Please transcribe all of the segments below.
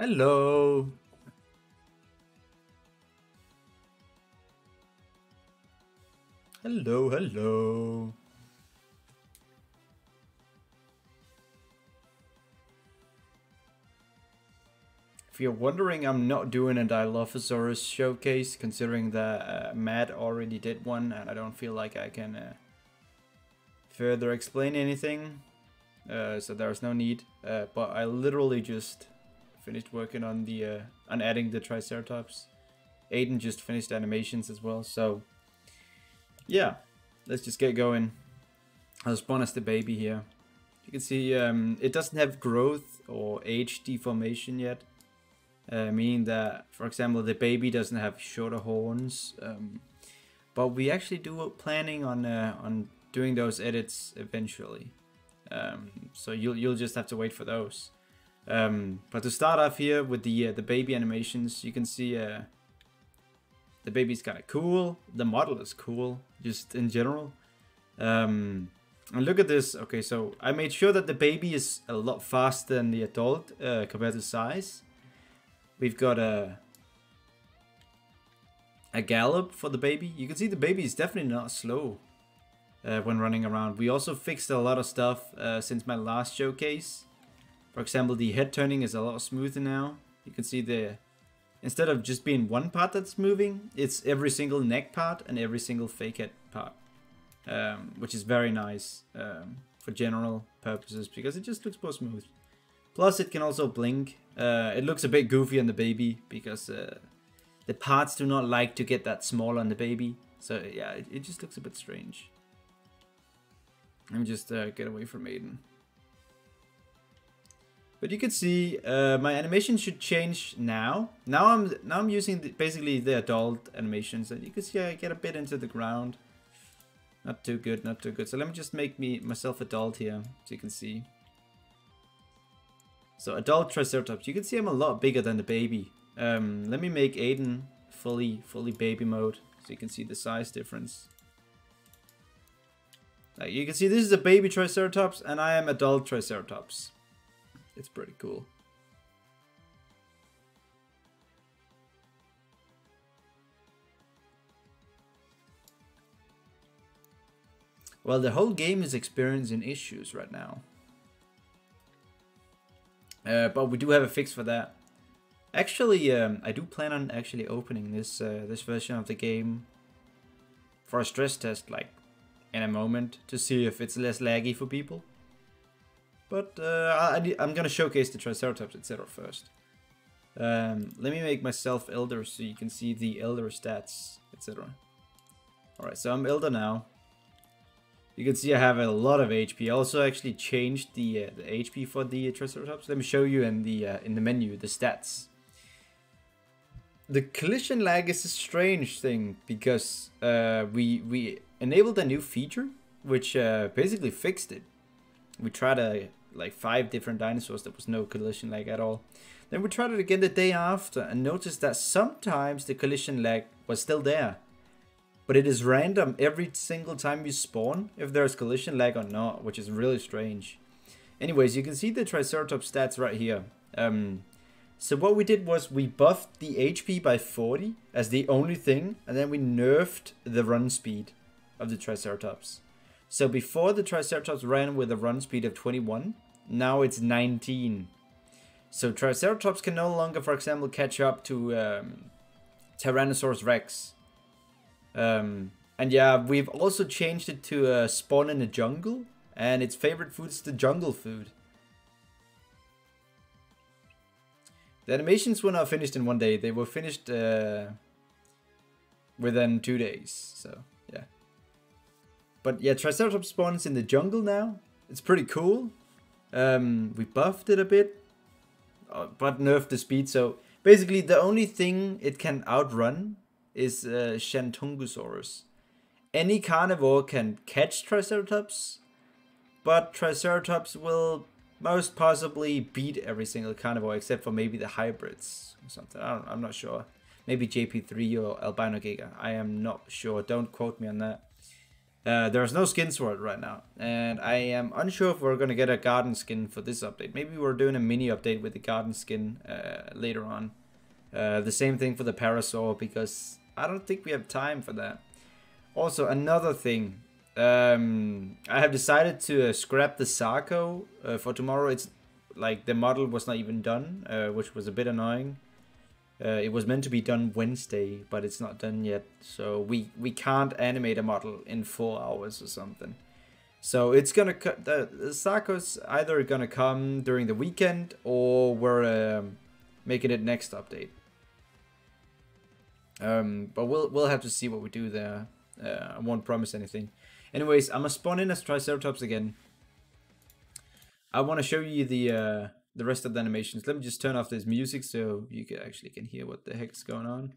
Hello. Hello, hello. If you're wondering, I'm not doing a Dilophosaurus showcase, considering that uh, Matt already did one, and I don't feel like I can uh, further explain anything. Uh, so there's no need. Uh, but I literally just finished working on the uh, on adding the Triceratops. Aiden just finished animations as well, so yeah, let's just get going. I'll spawn as the baby here. You can see um, it doesn't have growth or age deformation yet, uh, meaning that, for example, the baby doesn't have shorter horns. Um, but we actually do planning on uh, on doing those edits eventually. Um, so you'll you'll just have to wait for those. Um, but to start off here with the uh, the baby animations, you can see uh, the baby's kind of cool. The model is cool, just in general. Um, and look at this. Okay, so I made sure that the baby is a lot faster than the adult uh, compared to size. We've got a a gallop for the baby. You can see the baby is definitely not slow uh, when running around. We also fixed a lot of stuff uh, since my last showcase. For example, the head turning is a lot smoother now. You can see the instead of just being one part that's moving, it's every single neck part and every single fake head part, um, which is very nice um, for general purposes because it just looks more smooth. Plus, it can also blink. Uh, it looks a bit goofy on the baby because uh, the parts do not like to get that small on the baby. So yeah, it, it just looks a bit strange. Let me just uh, get away from Aiden. But you can see uh, my animation should change now. Now I'm now I'm using the, basically the adult animations, and you can see I get a bit into the ground. Not too good, not too good. So let me just make me myself adult here, so you can see. So adult Triceratops, you can see I'm a lot bigger than the baby. Um, let me make Aiden fully fully baby mode, so you can see the size difference. Like you can see this is a baby Triceratops, and I am adult Triceratops. It's pretty cool. Well, the whole game is experiencing issues right now. Uh, but we do have a fix for that. Actually, um, I do plan on actually opening this uh, this version of the game for a stress test, like in a moment, to see if it's less laggy for people. But uh, I, am gonna showcase the Triceratops, etc. first. Um, let me make myself Elder so you can see the Elder stats, etc. Alright, so I'm Elder now. You can see I have a lot of HP. I also actually changed the, uh, the HP for the Triceratops. Let me show you in the uh, in the menu the stats. The collision lag is a strange thing because uh, we we enabled a new feature which uh, basically fixed it. We tried a like five different dinosaurs. There was no collision lag at all. Then we tried it again the day after and noticed that sometimes the collision lag was still there. But it is random every single time you spawn if there's collision lag or not, which is really strange. Anyways, you can see the Triceratops stats right here. Um, so what we did was we buffed the HP by 40 as the only thing, and then we nerfed the run speed of the Triceratops. So before the Triceratops ran with a run speed of 21, now it's 19. So Triceratops can no longer, for example, catch up to um, Tyrannosaurus Rex. Um, and yeah, we've also changed it to uh, spawn in the jungle, and its favorite food is the jungle food. The animations were not finished in one day, they were finished uh, within two days, so. But yeah, Triceratops spawns in the jungle now. It's pretty cool. Um, we buffed it a bit, uh, but nerfed the speed. So basically, the only thing it can outrun is uh, Shantungosaurus. Any carnivore can catch Triceratops, but Triceratops will most possibly beat every single carnivore except for maybe the hybrids or something. I am not sure. Maybe JP3 or Albino Giga. I am not sure. Don't quote me on that. Uh, there's no skins for it right now, and I am unsure if we're gonna get a garden skin for this update. Maybe we're doing a mini update with the garden skin uh, later on. Uh, the same thing for the parasaur because I don't think we have time for that. Also, another thing, um, I have decided to uh, scrap the Sarco uh, for tomorrow. It's like the model was not even done, uh, which was a bit annoying. Uh, it was meant to be done Wednesday, but it's not done yet. So we we can't animate a model in four hours or something. So it's gonna cut the, the Sarco's either gonna come during the weekend or we're um, making it next update. Um, but we'll we'll have to see what we do there. Uh, I won't promise anything. Anyways, I'm gonna spawn in as Triceratops again. I want to show you the uh, the rest of the animations. Let me just turn off this music so you can actually can hear what the heck's going on.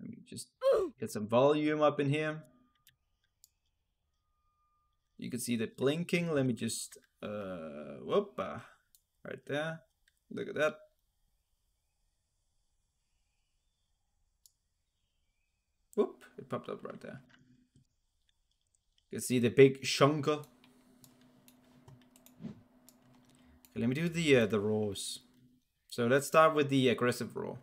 Let me just get some volume up in here. You can see the blinking. Let me just uh whoop right there. Look at that. Whoop, it popped up right there. You can see the big shunker. Okay, let me do the uh, the roars. So let's start with the aggressive roar.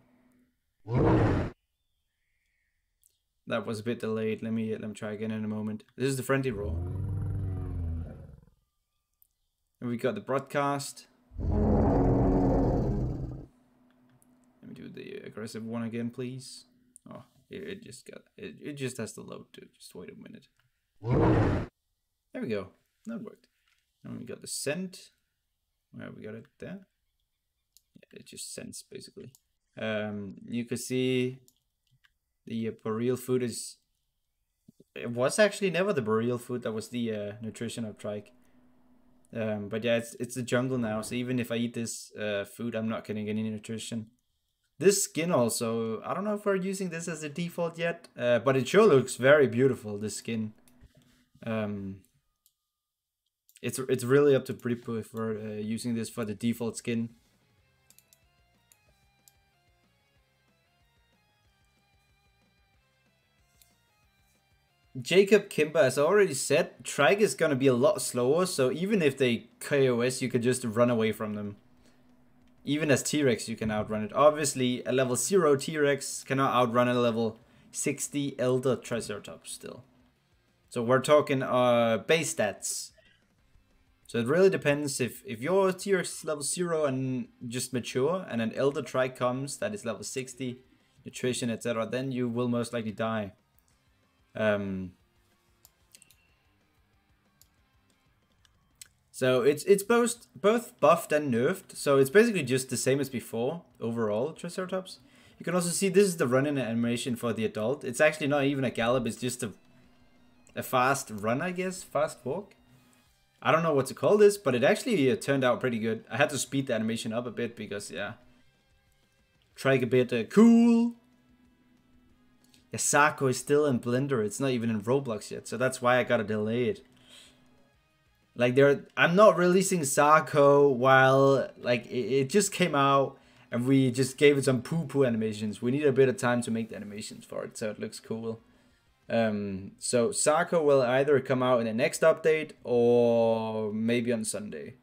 That was a bit delayed. Let me let me try again in a moment. This is the friendly roar. And we got the broadcast. Let me do the aggressive one again, please. Oh, it, it just got it, it just has to load. Just wait a minute. There we go. That worked. And we got the scent. Where we got it there. Yeah, it just scents basically. Um, you can see the uh, boreal food is. It was actually never the boreal food that was the uh, nutrition of Trike. Um, but yeah, it's it's the jungle now. So even if I eat this uh, food, I'm not getting any nutrition. This skin also, I don't know if we're using this as a default yet, uh, but it sure looks very beautiful. This skin. Um, it's it's really up to if we're uh, using this for the default skin. Jacob Kimber has already said Trike is gonna be a lot slower, so even if they KOS, you could just run away from them. Even as T-Rex, you can outrun it. Obviously, a level 0 T-Rex cannot outrun a level 60 Elder Triceratops still. So we're talking uh, base stats. So it really depends if, if your T-Rex is level 0 and just mature, and an Elder Trike comes that is level 60, nutrition, etc., then you will most likely die. Um, so it's it's both both buffed and nerfed. So it's basically just the same as before overall. Triceratops. You can also see this is the running animation for the adult. It's actually not even a gallop. It's just a a fast run, I guess, fast walk. I don't know what to call this, but it actually uh, turned out pretty good. I had to speed the animation up a bit because yeah, try a bit uh, cool. Yasako is still in Blender. It's not even in Roblox yet, so that's why I gotta delay it. Like there, I'm not releasing Sarco while like it, it, just came out and we just gave it some poo poo animations. We need a bit of time to make the animations for it, so it looks cool. Um, so Sarco will either come out in the next update or maybe on Sunday.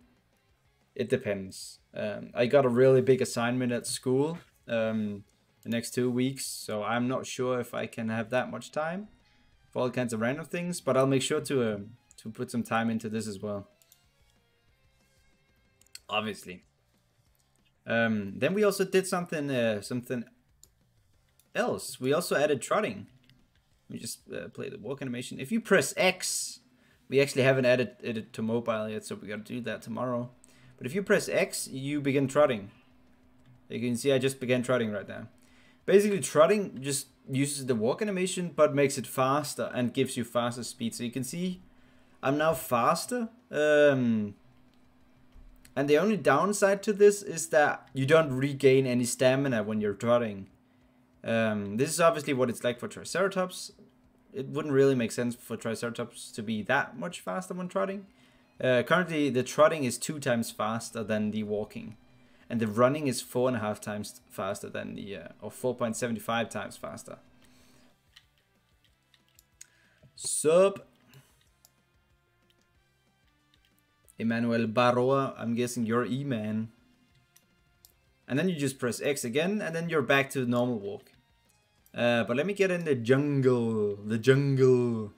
It depends. Um, I got a really big assignment at school. Um, the next two weeks. So I'm not sure if I can have that much time for all kinds of random things, but I'll make sure to um, to put some time into this as well. Obviously. Um, then we also did something uh, something else. We also added trotting. Let me just uh, play the walk animation. If you press X, we actually haven't added it to mobile yet, so we gotta do that tomorrow. But if you press X, you begin trotting. You can see I just began trotting right now. Basically, trotting just uses the walk animation, but makes it faster and gives you faster speed. So you can see I'm now faster. Um, and the only downside to this is that you don't regain any stamina when you're trotting. Um, this is obviously what it's like for Triceratops. It wouldn't really make sense for Triceratops to be that much faster when trotting. Uh, currently, the trotting is two times faster than the walking, and the running is four and a half times faster than the, uh, or 4.75 times faster. Sup? Emmanuel Barroa, I'm guessing you're E-man. And then you just press X again, and then you're back to normal walk. Uh, but let me get in the jungle. The jungle.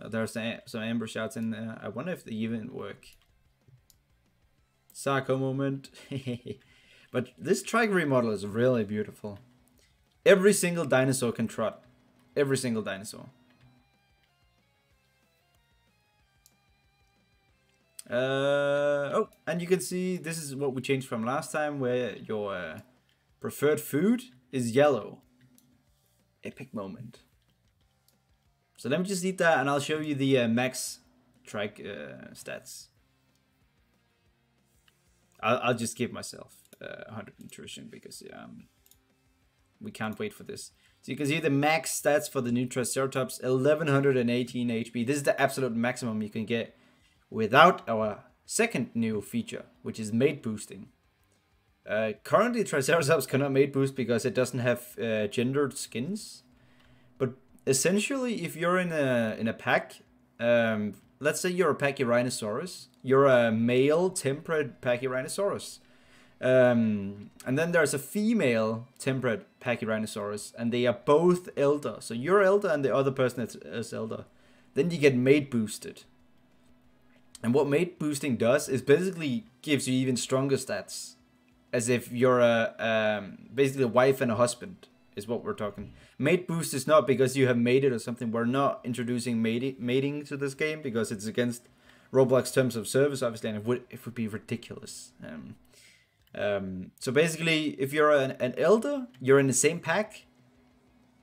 Uh, there's some amber shots in there. I wonder if they even work. Sarco moment. but this trike remodel is really beautiful. Every single dinosaur can trot. Every single dinosaur. Uh, oh, and you can see this is what we changed from last time where your uh, preferred food is yellow. Epic moment. So let me just eat that and I'll show you the uh, max trike uh, stats. I'll, I'll just give myself uh, 100 nutrition because um, we can't wait for this. So you can see the max stats for the new Triceratops, 1118 HP. This is the absolute maximum you can get without our second new feature, which is mate boosting. Uh, currently, Triceratops cannot mate boost because it doesn't have uh, gendered skins. But essentially, if you're in a in a pack, um, let's say you're a Pachyrhinosaurus, you're a male temperate Pachyrhinosaurus. Um, and then there's a female temperate Pachyrhinosaurus, and they are both elder. So you're elder, and the other person is, is elder. Then you get mate boosted. And what mate boosting does is basically gives you even stronger stats. As if you're a um, basically a wife and a husband is what we're talking. Mate boost is not because you have mated or something. We're not introducing mating, mating to this game because it's against Roblox terms of service, obviously, and it would it would be ridiculous. Um, um, so basically, if you're an, an elder, you're in the same pack,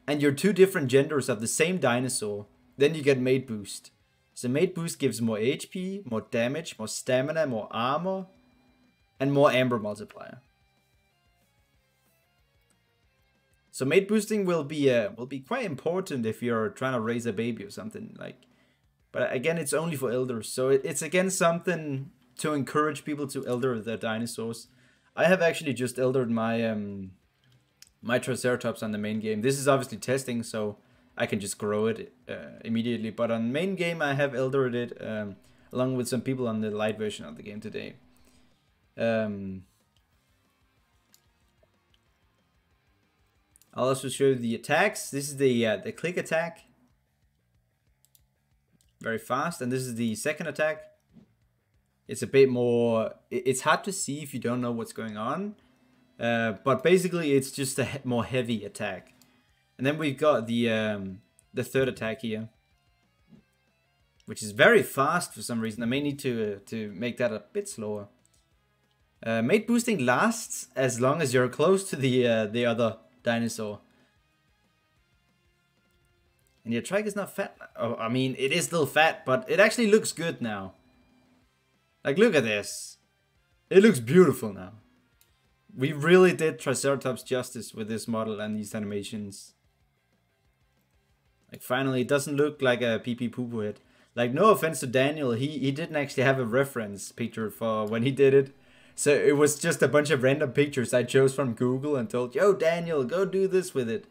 and you're two different genders of the same dinosaur, then you get mate boost. So mate boost gives more HP, more damage, more stamina, more armor, and more amber multiplier. So mate boosting will be uh, will be quite important if you're trying to raise a baby or something like. But again, it's only for elders, so it's again something to encourage people to elder their dinosaurs. I have actually just eldered my um my Triceratops on the main game. This is obviously testing, so I can just grow it uh, immediately. But on main game, I have eldered it um, along with some people on the light version of the game today. Um, I'll also show you the attacks. This is the uh, the click attack. Very fast. And this is the second attack. It's a bit more... It's hard to see if you don't know what's going on. Uh, but basically, it's just a more heavy attack. And then we've got the um, the third attack here, which is very fast for some reason. I may need to uh, to make that a bit slower. Uh, mate boosting lasts as long as you're close to the uh, the other dinosaur. And your trike is not fat. Oh, I mean, it is still fat, but it actually looks good now. Like, look at this. It looks beautiful now. We really did Triceratops justice with this model and these animations. Like finally, it doesn't look like a PP poo poo head. Like no offense to Daniel, he he didn't actually have a reference picture for when he did it. So it was just a bunch of random pictures I chose from Google and told, yo Daniel, go do this with it.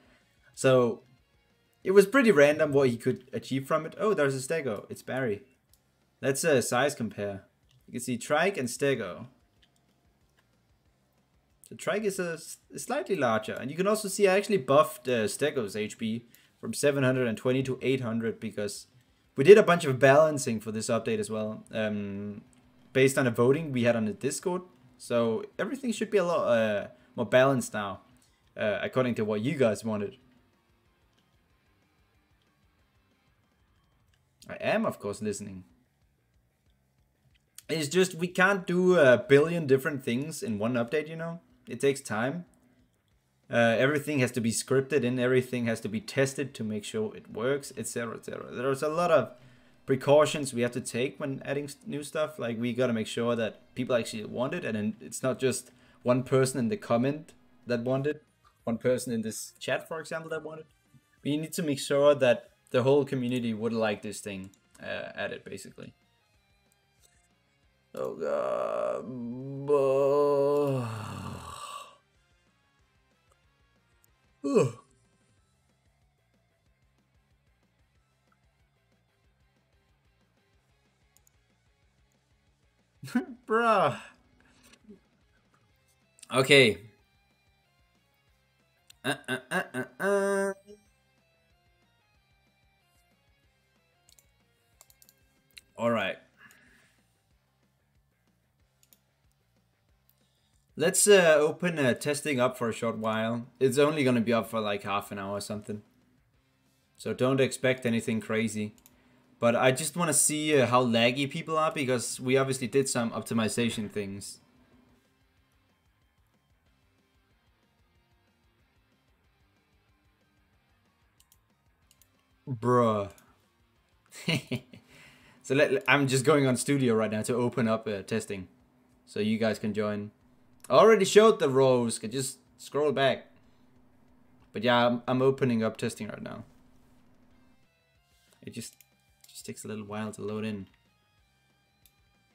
So it was pretty random what he could achieve from it. Oh, there's a Stego. It's Barry. Let's uh, size compare. You can see Trike and Stego. The Trike is a, a, slightly larger. And you can also see I actually buffed uh, Stego's HP from 720 to 800 because we did a bunch of balancing for this update as well. Um, based on the voting we had on the Discord. So everything should be a lot uh, more balanced now, uh, according to what you guys wanted. I am, of course, listening. It's just we can't do a billion different things in one update, you know? It takes time. Uh, everything has to be scripted and everything has to be tested to make sure it works, etc., etc. There's a lot of precautions we have to take when adding new stuff. Like we got to make sure that people actually want it, and it's not just one person in the comment that wanted, one person in this chat, for example, that wanted. We need to make sure that the whole community would like this thing uh, added, basically. Oh god. Ugh. bruh. Okay. Uh, uh, uh, uh, uh. All right. Let's uh, open uh, testing up for a short while. It's only going to be up for like half an hour or something. So don't expect anything crazy. But I just want to see uh, how laggy people are because we obviously did some optimization things. Bruh. so let, I'm just going on studio right now to open up uh, testing. So you guys can join. I already showed the rows. Can just scroll back. But yeah, I'm, I'm opening up testing right now. It just just takes a little while to load in.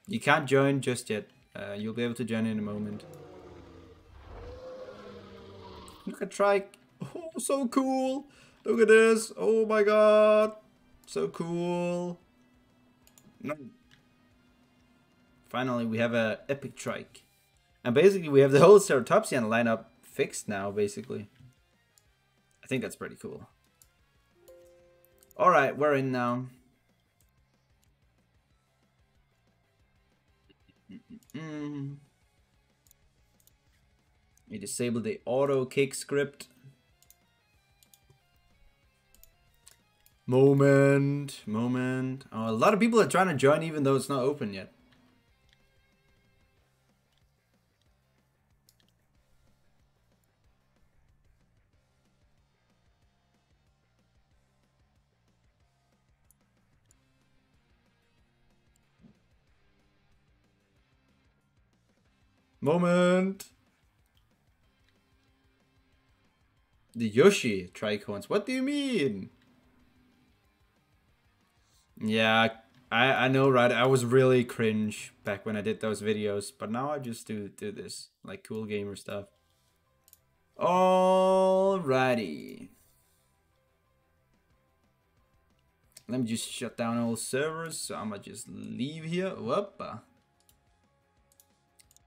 You can't join just yet. Uh, you'll be able to join in a moment. Look at Trike. Oh, so cool. Look at this. Oh my god. So cool. No. Finally, we have a epic trike. And basically, we have the whole Ceratopsian lineup fixed now, basically. I think that's pretty cool. Alright, we're in now. Mm. We disable the auto kick script. Moment, moment. Oh, a lot of people are trying to join even though it's not open yet. Moment. The Yoshi tricorns. What do you mean? Yeah, I I know, right? I was really cringe back when I did those videos, but now I just do do this like cool gamer stuff. Alrighty. Let me just shut down all servers. So I'm gonna just leave here. Whoopa.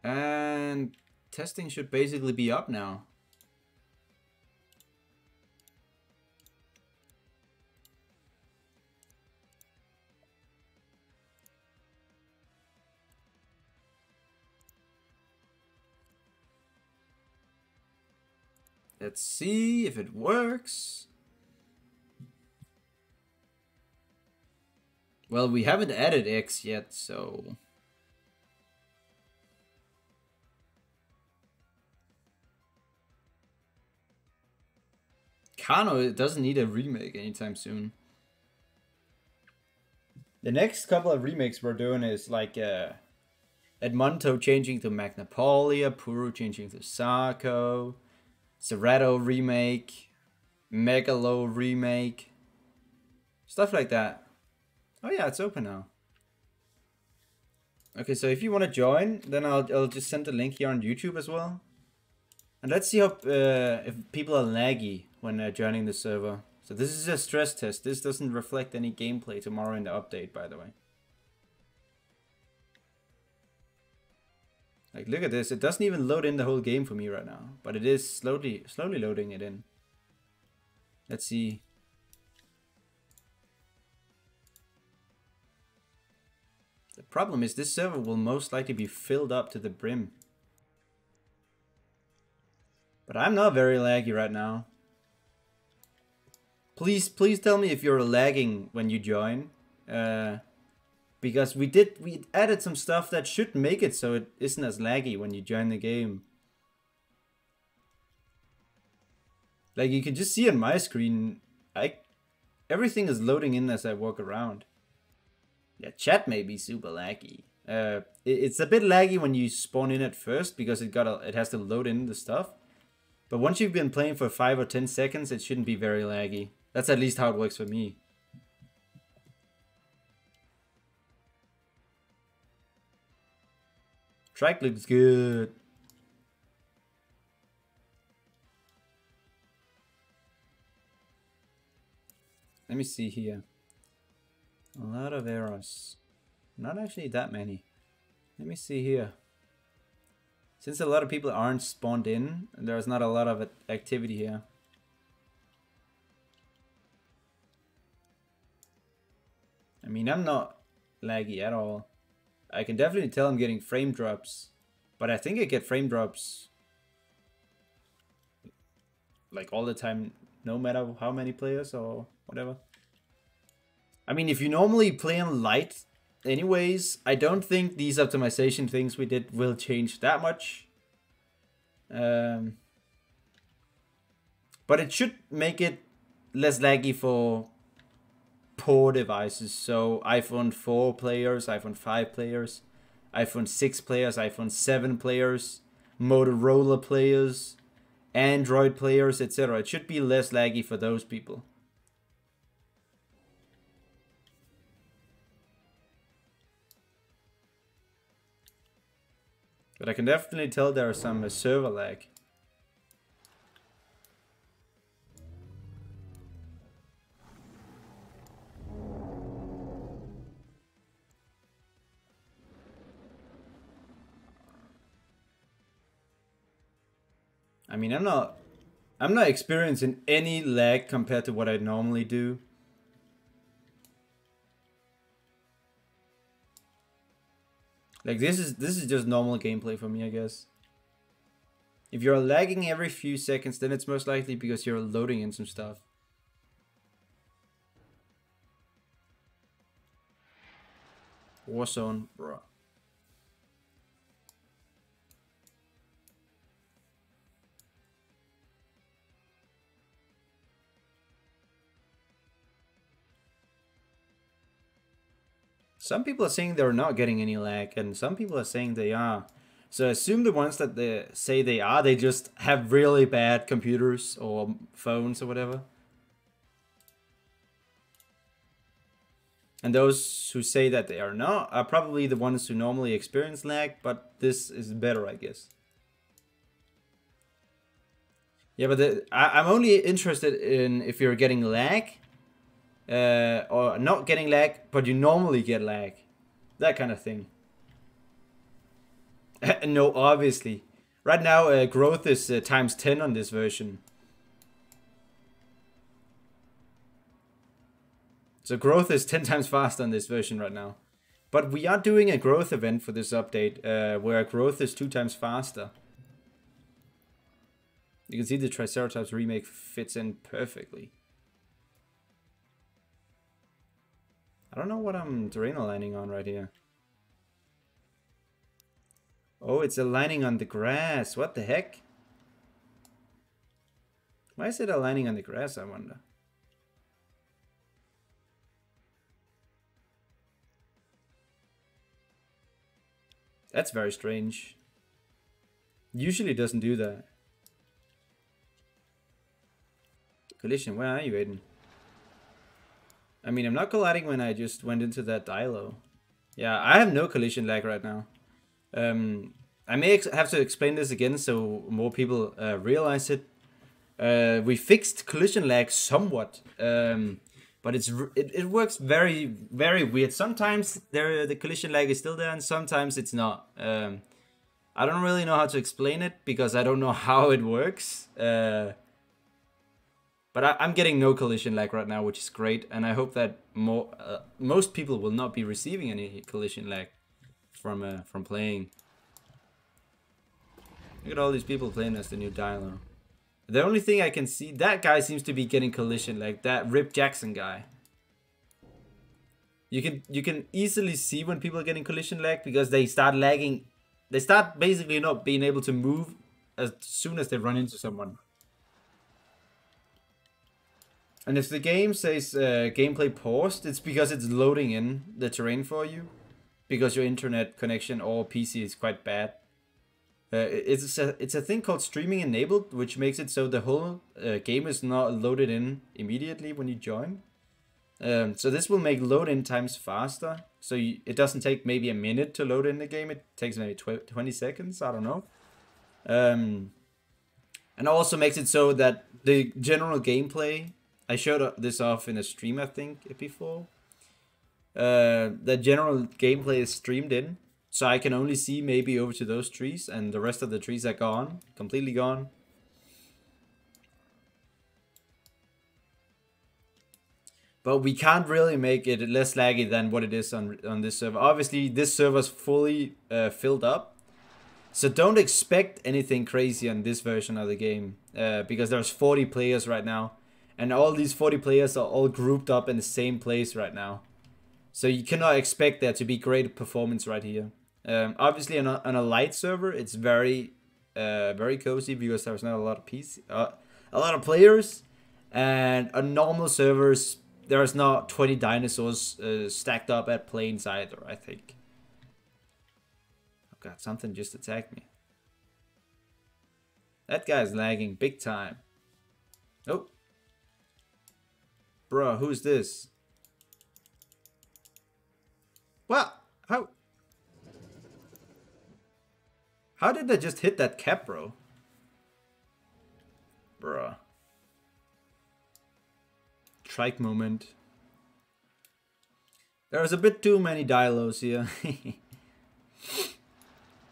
And testing should basically be up now. Let's see if it works. Well, we haven't added X yet, so... Carno doesn't need a remake anytime soon. The next couple of remakes we're doing is like uh, Edmonto changing to Magnapaulia, Puru changing to Sarco, Cerato remake, Megalo remake, stuff like that. Oh yeah, it's open now. Okay, so if you want to join, then I'll, I'll just send the link here on YouTube as well. And let's see how, uh, if people are laggy when uh, joining the server. So this is a stress test. This doesn't reflect any gameplay tomorrow in the update, by the way. Like, look at this. It doesn't even load in the whole game for me right now. But it is slowly, slowly loading it in. Let's see. The problem is this server will most likely be filled up to the brim. But I'm not very laggy right now. Please, please tell me if you're lagging when you join. Uh, because we did we added some stuff that should make it so it isn't as laggy when you join the game. Like you can just see on my screen i everything is loading in as i walk around. Yeah chat may be super laggy. Uh it, it's a bit laggy when you spawn in at first because it got a, it has to load in the stuff. But once you've been playing for five or ten seconds it shouldn't be very laggy that's at least how it works for me Track looks good. Let me see here. A lot of errors. Not actually that many. Let me see here. Since a lot of people aren't spawned in, there's not a lot of activity here. I mean, I'm not laggy at all. I can definitely tell I'm getting frame drops, but I think I get frame drops like all the time, no matter how many players or whatever. I mean, if you normally play on light anyways, I don't think these optimization things we did will change that much. Um, but it should make it less laggy for poor devices. So iPhone 4 players, iPhone 5 players, iPhone 6 players, iPhone 7 players, Motorola players, Android players, etc. It should be less laggy for those people. But I can definitely tell there is some uh, server lag. Mean, I'm not I'm not experiencing any lag compared to what I normally do. Like this is this is just normal gameplay for me, I guess. If you're lagging every few seconds, then it's most likely because you're loading in some stuff. Warzone, bro. Some people are saying they're not getting any lag, and some people are saying they are. So assume the ones that they say they are, they just have really bad computers or phones or whatever. And those who say that they are not are probably the ones who normally experience lag, but this is better, I guess. Yeah, but the, I, I'm only interested in if you're getting lag uh, or not getting lag, but you normally get lag. That kind of thing. no, obviously. Right now, uh, growth is uh, times 10 on this version. So growth is 10 times faster on this version right now. But we are doing a growth event for this update, uh, where growth is two times faster. You can see the Triceratops remake fits in perfectly. I don't know what I'm terrain aligning on right here. Oh, it's aligning on the grass. What the heck? Why is it aligning on the grass, I wonder? That's very strange. Usually doesn't do that. Collision, where are you, Aiden? I mean, I'm not colliding when I just went into that Dilo. Yeah, I have no collision lag right now. Um, I may have to explain this again so more people uh, realize it. Uh, we fixed collision lag somewhat, um, but it's it, it works very very weird. Sometimes there the collision lag is still there, and sometimes it's not. Um, I don't really know how to explain it because I don't know how it works. Uh, but I, am getting no collision lag right now, which is great, and I hope that more uh, most people will not be receiving any collision lag from uh, from playing. Look at all these people playing as the new Dilo. The only thing I can see, that guy seems to be getting collision lag, that Rip Jackson guy. You can you can easily see when people are getting collision lag because they start lagging. They start basically not being able to move as soon as they run into someone. And if the game says uh, gameplay paused, it's because it's loading in the terrain for you. Because your internet connection or PC is quite bad. Uh, it's a it's a thing called streaming enabled, which makes it so the whole uh, game is not loaded in immediately when you join. Um, so this will make load in times faster. So you, it doesn't take maybe a minute to load in the game. It takes maybe tw 20 seconds. I don't know. Um, and also makes it so that the general gameplay I showed this off in a stream, I think, before. Uh, the general gameplay is streamed in, So I can only see maybe over to those trees and the rest of the trees are gone. Completely gone. But we can't really make it less laggy than what it is on, on this server. Obviously, this server's fully uh, filled up. So don't expect anything crazy on this version of the game. Uh, because there's 40 players right now. And all these 40 players are all grouped up in the same place right now. So you cannot expect there to be great performance right here. Um, obviously, on a, on a light server, it's very, uh, very cozy because there's not a lot of PC, uh, a lot of players, and on normal servers, there's not 20 dinosaurs uh, stacked up at planes either. I think. Oh god, something just attacked me. That guy's lagging big time. Oh. Bruh, who's this? What? How? How did I just hit that cap, bro? Bruh. Trike moment. There's a bit too many Dilos here.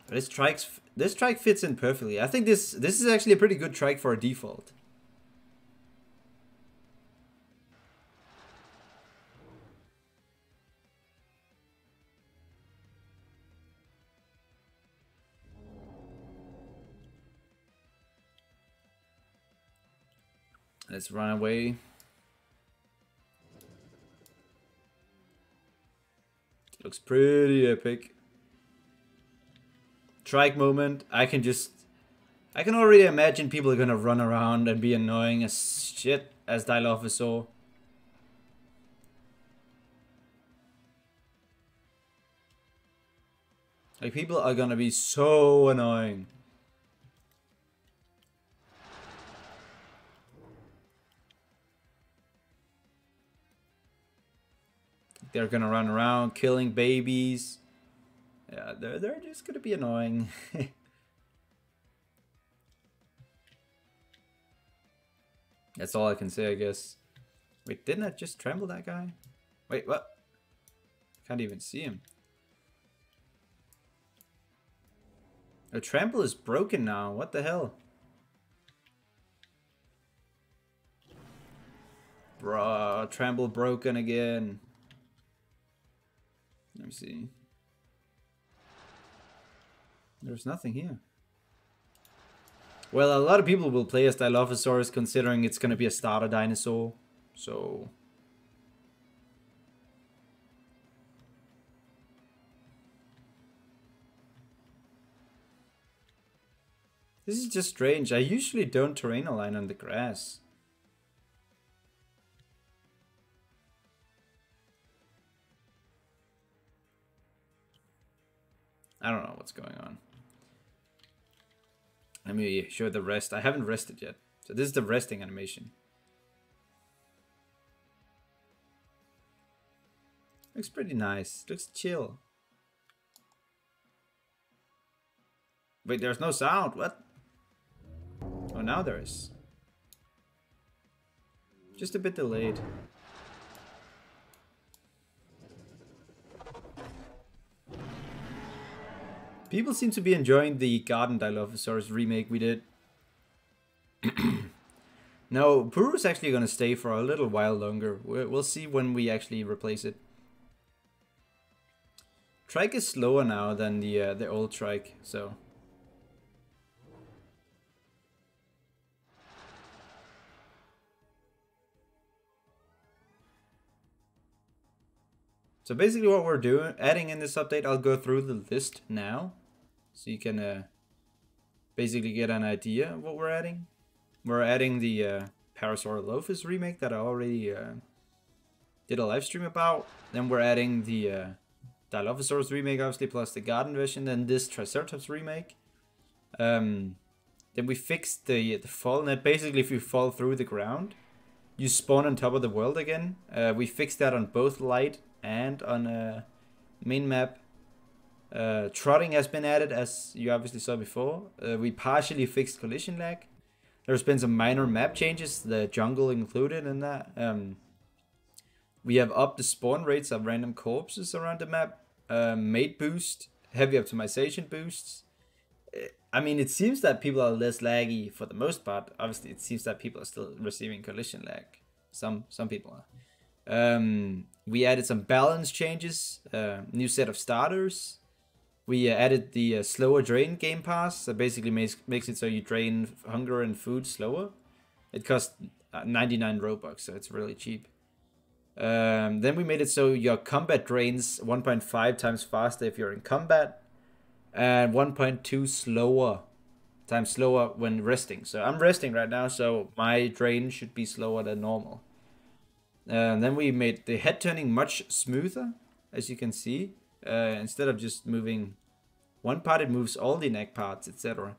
this trike's this trike fits in perfectly. I think this this is actually a pretty good trike for a default. Let's run away. Looks pretty epic. Trike moment. I can just... I can already imagine people are gonna run around and be annoying as shit as Dilophosaur. Like people are gonna be so annoying. They're gonna run around killing babies. Yeah, they're, they're just gonna be annoying. That's all I can say, I guess. Wait, didn't I just tremble that guy? Wait, what? Can't even see him. A trample is broken now. What the hell? Bruh, trample broken again. Let me see. There's nothing here. Well, a lot of people will play as Dilophosaurus considering it's going to be a starter dinosaur. So... This is just strange. I usually don't terrain align on the grass. I don't know what's going on. Let me show the rest. I haven't rested yet. So this is the resting animation. Looks pretty nice. Looks chill. Wait, there's no sound. What? Oh, now there is. Just a bit delayed. People seem to be enjoying the Garden Dilophosaurus remake we did. no, Puru's actually going to stay for a little while longer. We'll see when we actually replace it. Trike is slower now than the uh, the old Trike, so... So basically what we're doing, adding in this update, I'll go through the list now. So you can uh, basically get an idea of what we're adding. We're adding the uh, Parasaurolophus remake that I already uh, did a live stream about. Then we're adding the uh, Dilophosaurus remake, obviously, plus the Garden version. Then this Triceratops remake. Um, then we fixed the, the fall net. Basically, if you fall through the ground, you spawn on top of the world again. Uh, we fixed that on both light and on a main map. Uh, trotting has been added, as you obviously saw before. Uh, we partially fixed collision lag. There's been some minor map changes, the jungle included in that. Um, we have upped the spawn rates of random corpses around the map. Uh, mate boost heavy optimization boosts. Eh, I mean, it seems that people are less laggy for the most part. Obviously, it seems that people are still receiving collision lag. Some some people are. Um, we added some balance changes, uh, new set of starters. We uh, added the uh, slower drain game pass that basically makes makes it so you drain hunger and food slower. It costs uh, 99 robux, so it's really cheap. Um, then we made it so your combat drains 1.5 times faster if you're in combat, and 1.2 slower times slower when resting. So I'm resting right now, so my drain should be slower than normal. And then we made the head turning much smoother, as you can see. Uh, instead of just moving one part, it moves all the neck parts, etc.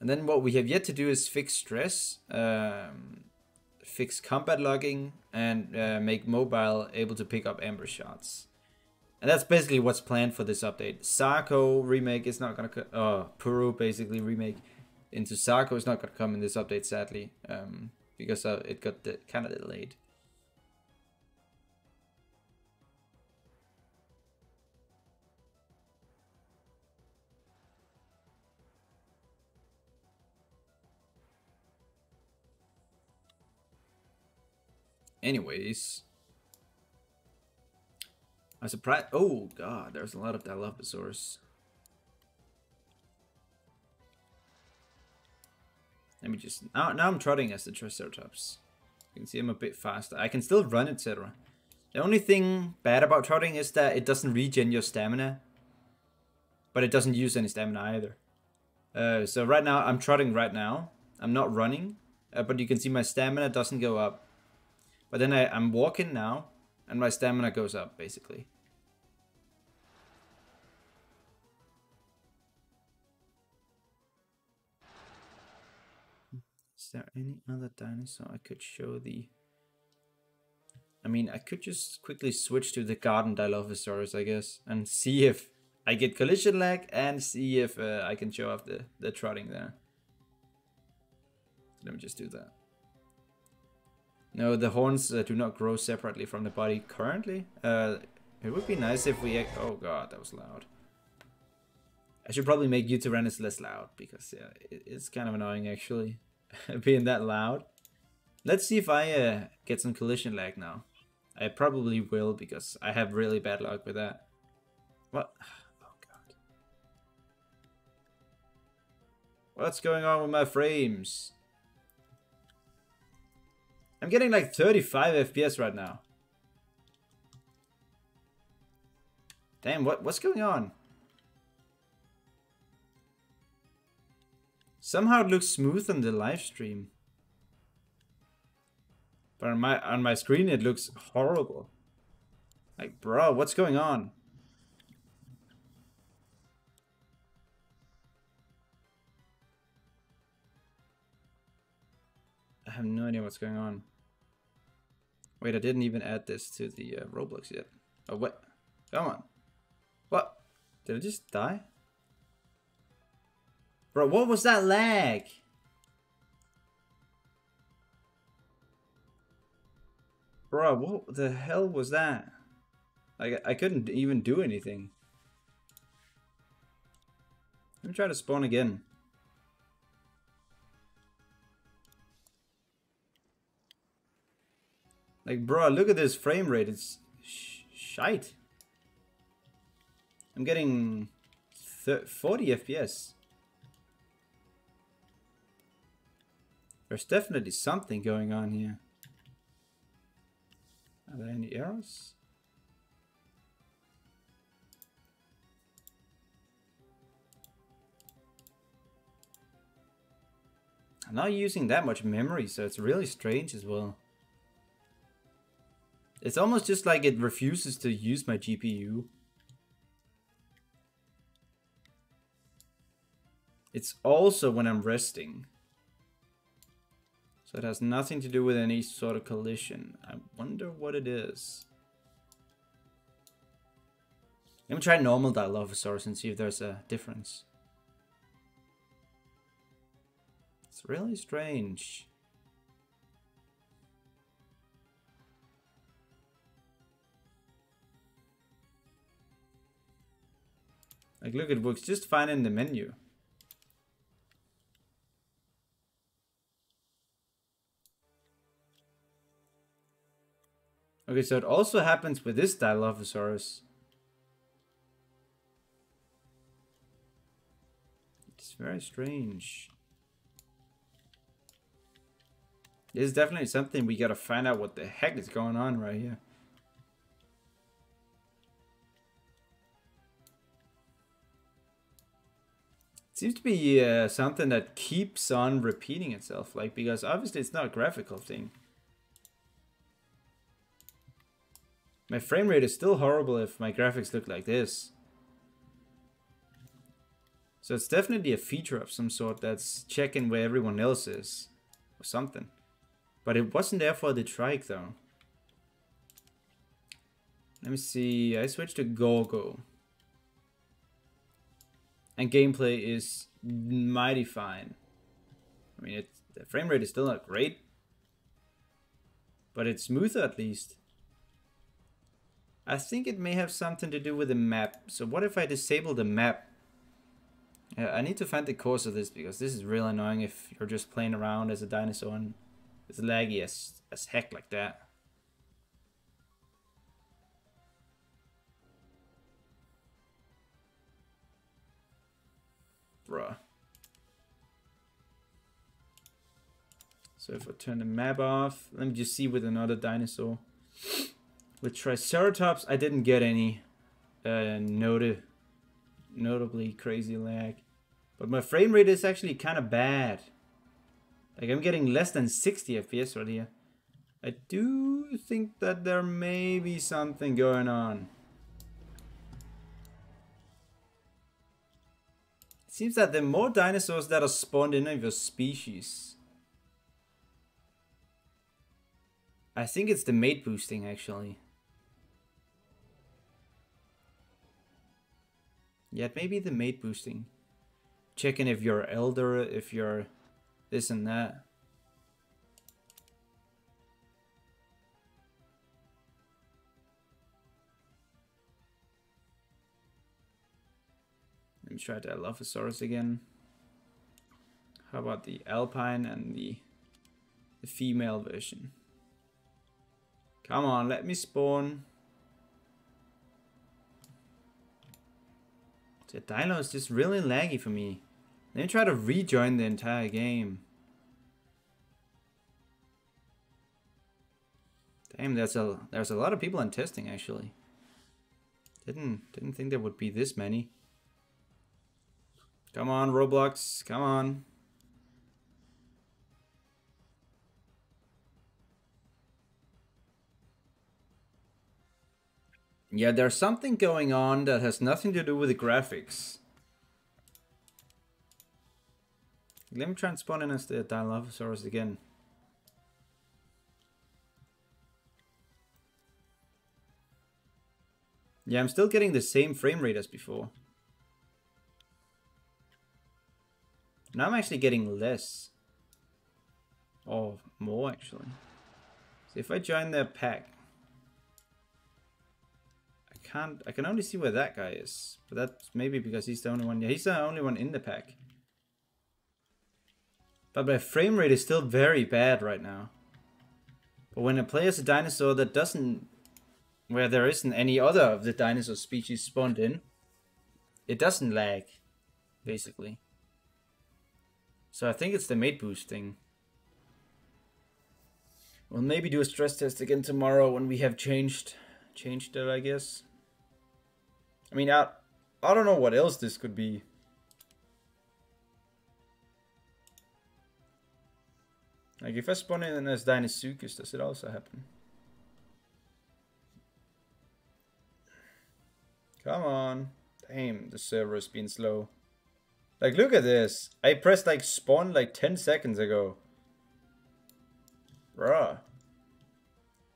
And then what we have yet to do is fix stress, um, fix combat logging, and uh, make mobile able to pick up amber shots. And that's basically what's planned for this update. Sarco remake is not gonna, uh, Puru basically remake into Sarco is not gonna come in this update, sadly. Um, because uh, it got kind of delayed. Anyways, I surprised. Oh god, there's a lot of Dilophosaurus. Let me just... Now, now I'm trotting as the Triceratops. You can see I'm a bit faster. I can still run, etc. The only thing bad about trotting is that it doesn't regen your stamina. But it doesn't use any stamina either. Uh, so right now, I'm trotting right now. I'm not running. Uh, but you can see my stamina doesn't go up. But then I, I'm walking now. And my stamina goes up, basically. Is there any other dinosaur I could show the... I mean, I could just quickly switch to the garden Dilophosaurus, I guess, and see if I get collision lag and see if uh, I can show off the, the trotting there. Let me just do that. No, the horns uh, do not grow separately from the body currently. Uh, it would be nice if we... Oh god, that was loud. I should probably make Yutyrannus less loud, because yeah, it, it's kind of annoying actually. being that loud. Let's see if I uh, get some collision lag now. I probably will because I have really bad luck with that. What? Oh god. What's going on with my frames? I'm getting like 35 FPS right now. Damn, what what's going on? Somehow it looks smooth on the live stream. But on my on my screen it looks horrible. Like, bro, what's going on? I have no idea what's going on. Wait, I didn't even add this to the uh, Roblox yet. Oh, what? Come on. What? Did I just die? Bro, what was that lag? Bro, what the hell was that? Like, I couldn't even do anything. Let me try to spawn again. Like, bro, look at this frame rate. It's sh shite. I'm getting 40 FPS. There's definitely something going on here. Are there any errors? I'm not using that much memory, so it's really strange as well. It's almost just like it refuses to use my GPU. It's also when I'm resting. So it has nothing to do with any sort of collision. I wonder what it is. Let me try normal Dilophosaurus and see if there's a difference. It's really strange. Like, look, it works just fine in the menu. Okay, so it also happens with this Dilophosaurus. It's very strange. This is definitely something we gotta find out what the heck is going on right here. Seems to be uh, something that keeps on repeating itself, like, because obviously it's not a graphical thing. My frame rate is still horrible if my graphics look like this. So it's definitely a feature of some sort that's checking where everyone else is. Or something. But it wasn't there for the trike though. Let me see. I switched to Gorgo. And gameplay is mighty fine. I mean, it's, the frame rate is still not great. But it's smoother at least. I think it may have something to do with the map. So what if I disable the map? I need to find the cause of this because this is real annoying if you're just playing around as a dinosaur and it's laggy as, as heck like that. Bruh. So if I turn the map off, let me just see with another dinosaur. With Triceratops, I didn't get any uh, notably crazy lag. But my frame rate is actually kind of bad. Like I'm getting less than 60 FPS right here. I do think that there may be something going on. Seems that the more dinosaurs that are spawned in of your species. I think it's the mate boosting actually. Yeah, maybe the mate boosting. Checking if you're elder, if you're this and that. Let me try the Dilophosaurus again. How about the Alpine and the, the female version? Come on, let me spawn. The dino is just really laggy for me. Let me try to rejoin the entire game. Damn, there's a there's a lot of people on testing actually. Didn't didn't think there would be this many. Come on, Roblox, come on. Yeah, there's something going on that has nothing to do with the graphics. Let me try and spawn in as the Dilophosaurus again. Yeah, I'm still getting the same frame rate as before. Now I'm actually getting less. Or more, actually. So if I join their pack, I can't, I can only see where that guy is. But that's maybe because he's the only one, yeah, he's the only one in the pack. But my frame rate is still very bad right now. But when I play as a dinosaur that doesn't, where there isn't any other of the dinosaur species spawned in, it doesn't lag, basically. So I think it's the mate boost thing. We'll maybe do a stress test again tomorrow when we have changed changed it, I guess. I mean, I, I don't know what else this could be. Like, if I spawn in as Deinosuchus, does it also happen? Come on. Damn, the server has been slow. Like, look at this. I pressed, like, spawn, like, 10 seconds ago. Bruh.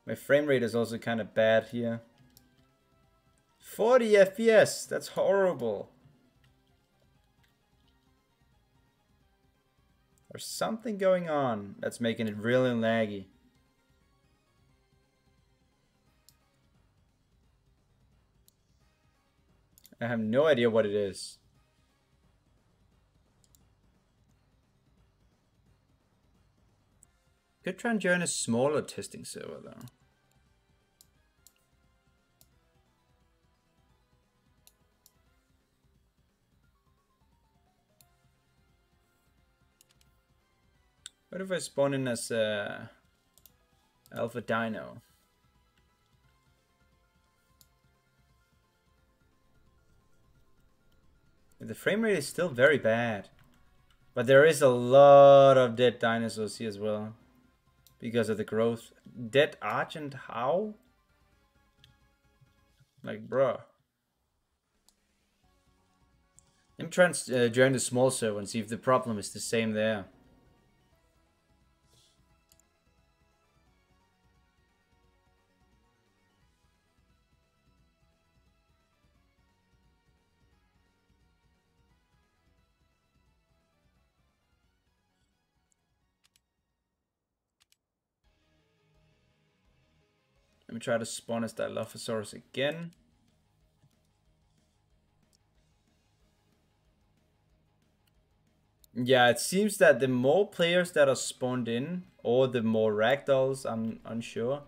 My frame rate is also kind of bad here. 40 FPS, that's horrible. There's something going on that's making it really laggy. I have no idea what it is. Could try and join a smaller testing server though. What if I spawn in as uh, Alpha Dino? The frame rate is still very bad. But there is a lot of dead dinosaurs here as well. Because of the growth. Dead Argent, how? Like, bruh. Let me try and uh, join the small server and see if the problem is the same there. Try to spawn as Dilophosaurus again. Yeah, it seems that the more players that are spawned in, or the more ragdolls, I'm unsure.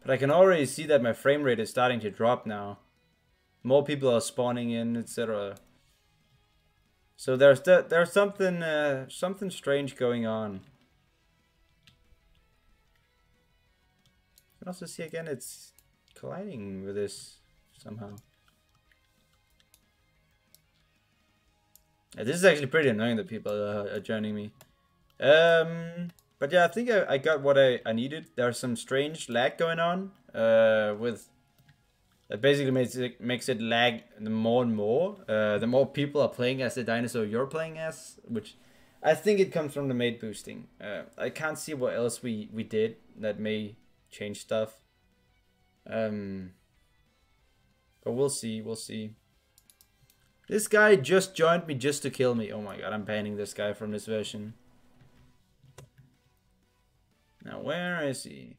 But I can already see that my frame rate is starting to drop now. More people are spawning in, etc. So there's there's something uh, something strange going on. Can also see again it's colliding with this somehow. Yeah, this is actually pretty annoying that people are, are joining me. Um, but yeah, I think I, I got what I, I needed. There's some strange lag going on uh, with that basically makes it makes it lag the more and more. Uh, the more people are playing as the dinosaur you're playing as, which I think it comes from the mate boosting. Uh, I can't see what else we we did that may change stuff. Um, but we'll see, we'll see. This guy just joined me just to kill me. Oh my god, I'm banning this guy from this version. Now, where is he?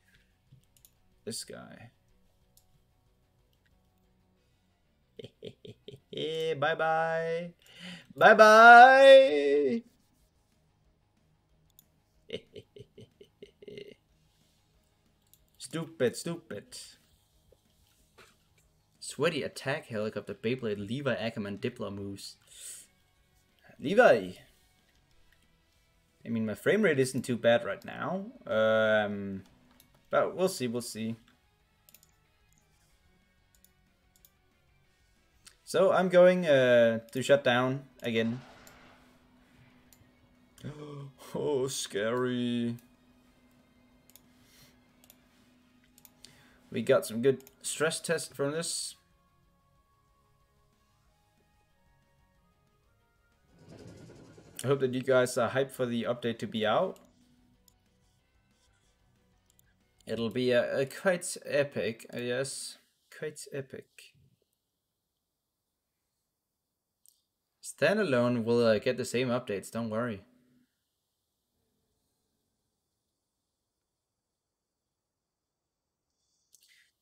This guy. Bye-bye. Bye-bye. Stupid, stupid. Sweaty attack helicopter Beyblade Levi Ackerman Dilo moves. Levi! I mean, my frame rate isn't too bad right now. Um, but we'll see, we'll see. So I'm going uh, to shut down again. Oh, scary. We got some good stress test from this. I hope that you guys are hyped for the update to be out. It'll be a, a quite epic, yes, quite epic. Standalone will uh, get the same updates, don't worry.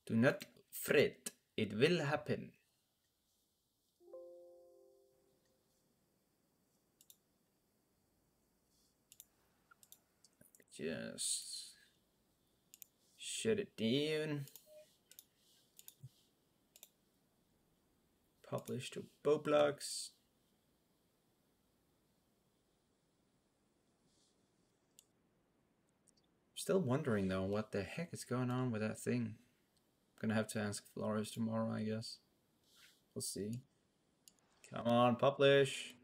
Do not fret, it will happen. Just shut it down. Publish to Roblox. Still wondering though what the heck is going on with that thing. Gonna have to ask Flores tomorrow, I guess. We'll see. Come on, publish.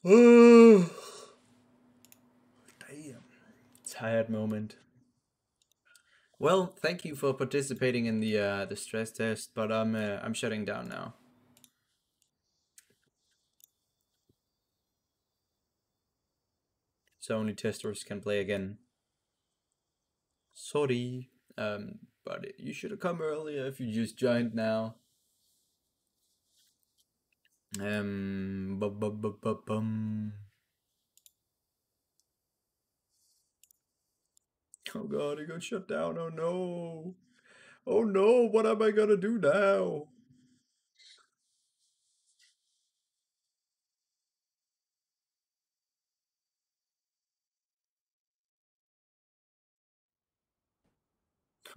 Damn. Tired moment. Well, thank you for participating in the uh, the stress test, but I'm uh, I'm shutting down now. So only testers can play again. Sorry, um, but you should have come earlier if you just joined now. Um, bu bu bu bu bum. Oh god, he got shut down. Oh no. Oh no, what am I gonna do now?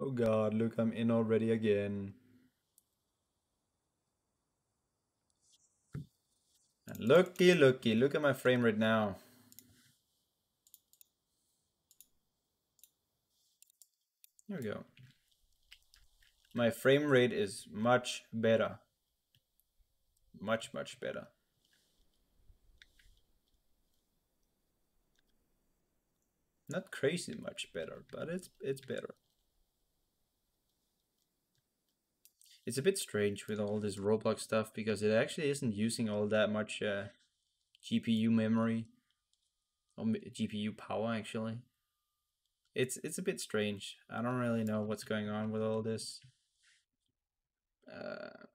Oh god, look, I'm in already again. And looky, looky, look at my frame rate now. There we go. My frame rate is much better. Much, much better. Not crazy much better, but it's it's better. It's a bit strange with all this Roblox stuff because it actually isn't using all that much uh, GPU memory or GPU power actually. It's it's a bit strange. I don't really know what's going on with all this. Uh,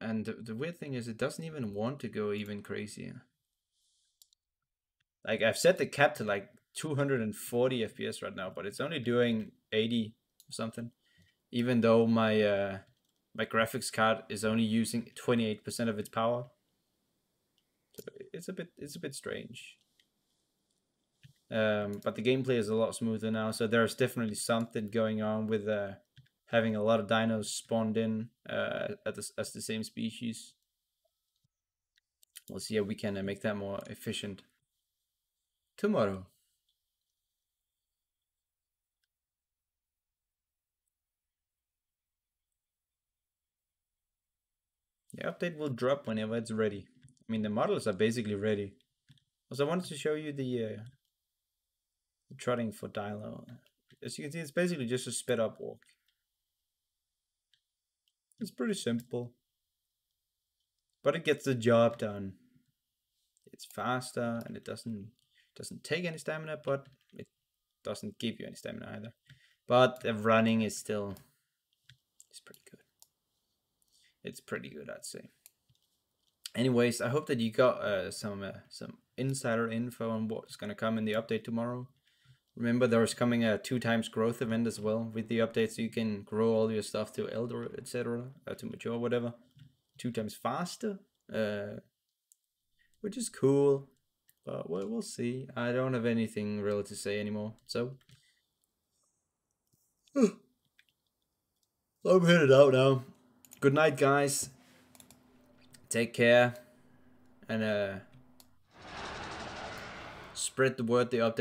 and the, the weird thing is it doesn't even want to go even crazier. Like I've set the cap to like 240 FPS right now, but it's only doing 80 or something. Even though my uh, my graphics card is only using 28% of its power. So it's a bit it's a bit strange. Um, but the gameplay is a lot smoother now, so there's definitely something going on with uh, having a lot of dinos spawned in uh, the, as the same species. We'll see how we can uh, make that more efficient tomorrow. The update will drop whenever it's ready. I mean, the models are basically ready. Also, I wanted to show you the, uh, the trotting for Dilo. As you can see, it's basically just a sped up walk. It's pretty simple. But it gets the job done. It's faster and it doesn't doesn't take any stamina, but it doesn't give you any stamina either. But the running is still it's pretty good it's pretty good, I'd say. Anyways, I hope that you got uh, some uh, some insider info on what's gonna come in the update tomorrow. Remember, there's coming a two times growth event as well with the update, so you can grow all your stuff to elder, etc., uh, to mature, whatever, two times faster, uh, which is cool. But we'll, we'll see. I don't have anything really to say anymore, so I'm headed out now good night, guys. Take care. And uh, spread the word the update